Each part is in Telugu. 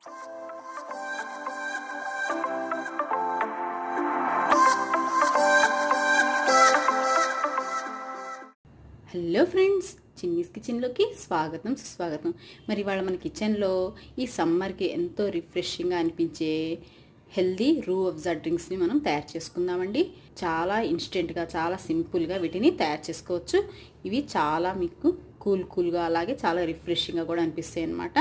హలో ఫ్రెండ్స్ చిన్నీస్ కిచెన్లోకి స్వాగతం సుస్వాగతం. మరి ఇవాళ మన కిచెన్లో ఈ సమ్మర్కి ఎంతో రిఫ్రెషింగ్గా అనిపించే హెల్దీ రూ అబ్జా డ్రింక్స్ని మనం తయారు చేసుకుందామండి. చాలా ఇన్స్టెంట్గా చాలా సింపుల్గా వీటిని తయారు చేసుకోవచ్చు. ఇవి చాలా మీకు కూల్ కూల్గా అలాగే చాలా రిఫ్రెషింగ్గా కూడా అనిపిస్తాయి అన్నమాట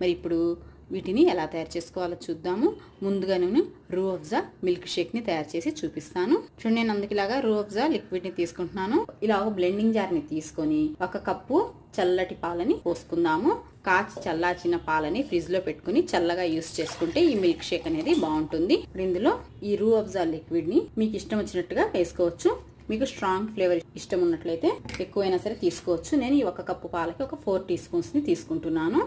మరి ఇప్పుడు వీటిని ఎలా తయారు చేసుకోవాలో చూద్దాము. ముందుగా నేను రూ అఫ్జా మిల్క్ షేక్ని తయారు చేసి చూపిస్తాను. చూడండి నేను అందుకులాగా రూ రూ అఫ్జా లిక్విడ్ని తీసుకుంటున్నాను. ఇలా ఒక బ్లెండింగ్ జార్ని తీసుకొని ఒక కప్పు చల్లటి పాలని పోసుకుందాము. కాచి చల్లార్చిన పాలని ఫ్రిడ్జ్లో పెట్టుకుని చల్లగా యూస్ చేసుకుంటే ఈ మిల్క్ షేక్ అనేది బాగుంటుంది. ఇప్పుడు ఇందులో ఈ రూ అఫ్జా లిక్విడ్ని మీకు ఇష్టం వచ్చినట్టుగా వేసుకోవచ్చు. మీకు స్ట్రాంగ్ ఫ్లేవర్ ఇష్టం ఉన్నట్లయితే ఎక్కువైనా సరే తీసుకోవచ్చు. నేను ఈ ఒక కప్పు పాలకి ఒక ఫోర్ టీ స్పూన్స్ని తీసుకుంటున్నాను.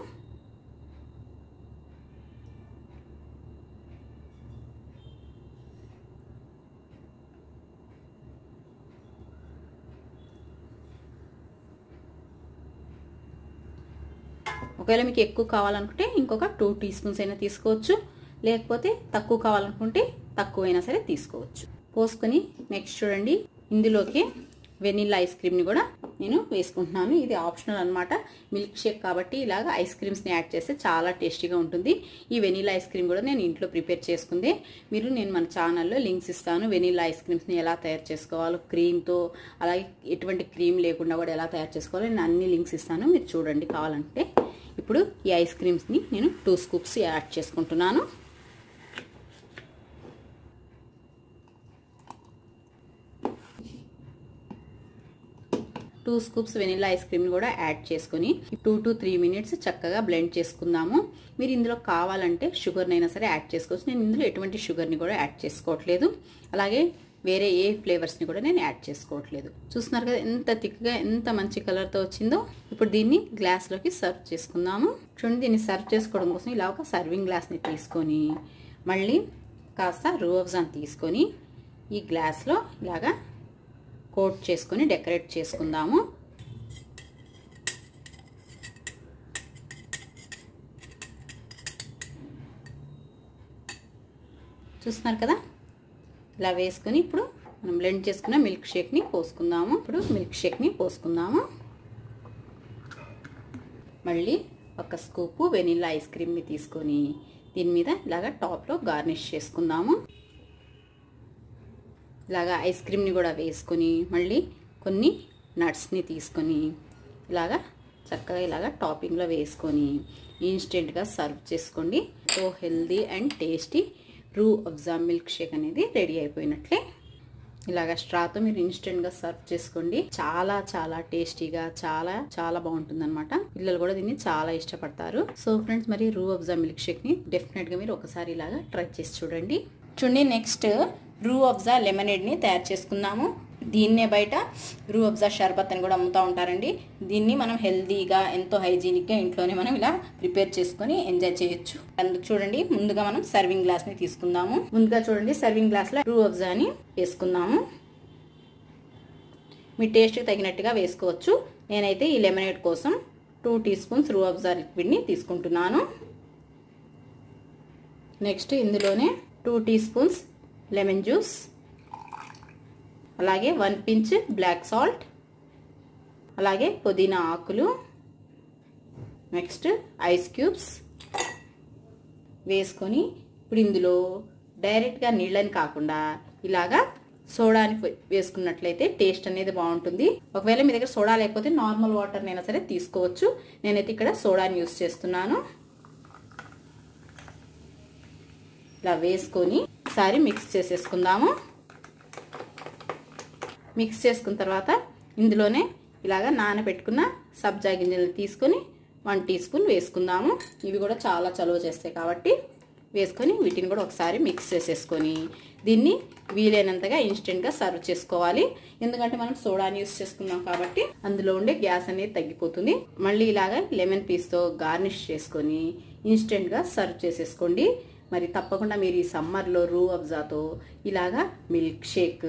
ఒకవేళ మీకు ఎక్కువ కావాలనుకుంటే ఇంకొక టూ టీ స్పూన్స్ అయినా తీసుకోవచ్చు. లేకపోతే తక్కువ కావాలనుకుంటే తక్కువైనా సరే తీసుకోవచ్చు. పోసుకొని నెక్స్ట్ చూడండి. ఇందులోకి వెనిల్లా ఐస్ క్రీమ్ని కూడా నేను వేసుకుంటున్నాను. ఇది ఆప్షనల్ అనమాట మిల్క్ షేక్ కాబట్టి ఇలాగ ఐస్ క్రీమ్స్ని యాడ్ చేస్తే చాలా టేస్టీగా ఉంటుంది. ఈ వెనీలా ఐస్ క్రీమ్ కూడా నేను ఇంట్లో ప్రిపేర్ చేసుకుంది. మీరు నేను మన ఛానల్లో లింక్స్ ఇస్తాను. వెనీలా ఐస్ క్రీమ్స్ని ఎలా తయారు చేసుకోవాలో క్రీమ్తో అలాగే ఎటువంటి క్రీమ్ లేకుండా కూడా ఎలా తయారు చేసుకోవాలో నేను అన్ని లింక్స్ ఇస్తాను. మీరు చూడండి కావాలంటే. ఇప్పుడు ఈ ఐస్ క్రీమ్స్ని నేను టూ స్కూప్స్ యాడ్ చేసుకుంటున్నాను. టూ స్కూప్స్ వెనిలా ఐస్ క్రీమ్ని కూడా యాడ్ చేసుకొని టూ టు త్రీ మినిట్స్ చక్కగా బ్లెండ్ చేసుకుందాము. మీరు ఇందులో కావాలంటే షుగర్నైనా సరే యాడ్ చేసుకోవచ్చు. నేను ఇందులో ఎటువంటి షుగర్ని కూడా యాడ్ చేసుకోవట్లేదు. అలాగే వేరే ఏ ఫ్లేవర్స్ని కూడా నేను యాడ్ చేసుకోవట్లేదు. చూస్తున్నారు కదా ఎంత థిక్గా ఎంత మంచి కలర్తో వచ్చిందో. ఇప్పుడు దీన్ని గ్లాస్లోకి సర్వ్ చేసుకుందాము. చూడండి దీన్ని సర్వ్ చేసుకోవడం కోసం ఇలా ఒక సర్వింగ్ గ్లాస్ని తీసుకొని మళ్ళీ కాస్త రూఅబ్జాన్ తీసుకొని ఈ గ్లాస్లో ఇలాగా కోట్ చేసుకొని డెకరేట్ చేసుకుందాము. చూస్తున్నారు కదా ఇలా వేసుకొని ఇప్పుడు మనం బ్లెండ్ చేసుకున్న మిల్క్ షేక్ని పోసుకుందాము. ఇప్పుడు మిల్క్ షేక్ని పోసుకుందాము. మళ్ళీ ఒక స్కూపు వెనిల్లా ఐస్ క్రీమ్ని తీసుకొని దీని మీద ఇలాగ టాప్లో గార్నిష్ చేసుకుందాము. ఇలాగ ఐస్ క్రీమ్ని కూడా వేసుకొని మళ్ళీ కొన్ని నట్స్ని తీసుకొని ఇలాగా చక్కగా ఇలాగా టాపింగ్లో వేసుకొని ఇన్స్టెంట్గా సర్వ్ చేసుకోండి. సో హెల్దీ అండ్ టేస్టీ రూ అబ్జా మిల్క్ షేక్ అనేది రెడీ అయిపోయినట్లే. ఇలాగ స్ట్రాతో మీరు ఇన్స్టెంట్గా సర్వ్ చేసుకోండి. చాలా చాలా టేస్టీగా చాలా చాలా బాగుంటుంది అనమాట పిల్లలు కూడా దీన్ని చాలా ఇష్టపడతారు. సో ఫ్రెండ్స్ మరి రూ అబ్జా మిల్క్ షేక్ని డెఫినెట్గా మీరు ఒకసారి ఇలాగా ట్రై చేసి చూడండి. చూడండి నెక్స్ట్ రూ అబ్జా లెమనేడ్ని తయారు చేసుకుందాము. దీన్నే బయట రూ అబ్జా షర్బత్ అని కూడా అమ్ముతూ ఉంటారండి. దీన్ని మనం హెల్దీగా ఎంతో హైజీనిక్గా ఇంట్లోనే మనం ఇలా ప్రిపేర్ చేసుకొని ఎంజాయ్ చేయొచ్చు. అందుకు చూడండి ముందుగా మనం సర్వింగ్ గ్లాస్ని తీసుకుందాము. ముందుగా చూడండి సర్వింగ్ గ్లాస్లో రూ అబ్జాని వేసుకుందాము. మీ టేస్ట్కి తగినట్టుగా వేసుకోవచ్చు. నేనైతే ఈ లెమనేట్ కోసం టూ టీ స్పూన్స్ రూ అబ్జా లిక్విడ్ని తీసుకుంటున్నాను. నెక్స్ట్ ఇందులోనే two teaspoons lemon juice. అలాగే వన్ పించ్ బ్లాక్ సాల్ట్ అలాగే పుదీనా ఆకులు నెక్స్ట్ ఐస్ క్యూబ్స్ వేసుకొని ఇప్పుడు ఇందులో డైరెక్ట్గా నీళ్ళని కాకుండా ఇలాగా సోడాని వేసుకున్నట్లయితే టేస్ట్ అనేది బాగుంటుంది. ఒకవేళ మీ దగ్గర సోడా లేకపోతే నార్మల్ వాటర్ అయినా సరే తీసుకోవచ్చు. నేనైతే ఇక్కడ సోడాని యూస్ చేస్తున్నాను. ఇలా వేసుకొని ఒకసారి మిక్స్ చేసేసుకుందాము. మిక్స్ చేసుకున్న తర్వాత ఇందులోనే ఇలాగ నానబెట్టుకున్న సబ్జా గింజలు తీసుకొని వన్ టీ స్పూన్ వేసుకుందాము. ఇవి కూడా చాలా చలువ చేస్తాయి కాబట్టి వేసుకొని వీటిని కూడా ఒకసారి మిక్స్ చేసేసుకొని దీన్ని వీలైనంతగా ఇన్స్టెంట్గా సర్వ్ చేసుకోవాలి. ఎందుకంటే మనం సోడాని యూస్ చేసుకున్నాం కాబట్టి అందులో ఉండే గ్యాస్ అనేది తగ్గిపోతుంది. మళ్ళీ ఇలాగా లెమన్ పీస్తో గార్నిష్ చేసుకొని ఇన్స్టెంట్గా సర్వ్ చేసేసుకోండి. మరి తప్పకుండా మీరు ఈ సమ్మర్లో రూ అబ్జాతో ఇలాగా మిల్క్ షేక్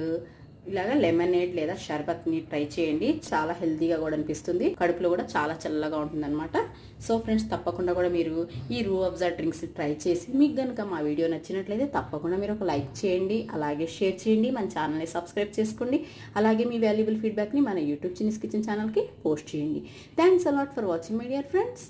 ఇలాగా లెమనేడ్ లేదా షర్బత్ని ట్రై చేయండి. చాలా హెల్తీగా కూడా అనిపిస్తుంది. కడుపులో కూడా చాలా చల్లగా ఉంటుంది అనమాట సో ఫ్రెండ్స్ తప్పకుండా కూడా మీరు ఈ రూ అబ్జా డ్రింక్స్ ట్రై చేసి మీకు కనుక మా వీడియో నచ్చినట్లయితే తప్పకుండా మీరు ఒక లైక్ చేయండి. అలాగే షేర్ చేయండి. మన ఛానల్ని సబ్స్క్రైబ్ చేసుకోండి. అలాగే మీ వాల్యుబుల్ ఫీడ్బ్యాక్ని మన యూట్యూబ్ చిన్నస్ కిచెన్ ఛానల్కి పోస్ట్ చేయండి. Thanks a lot for watching my dear friends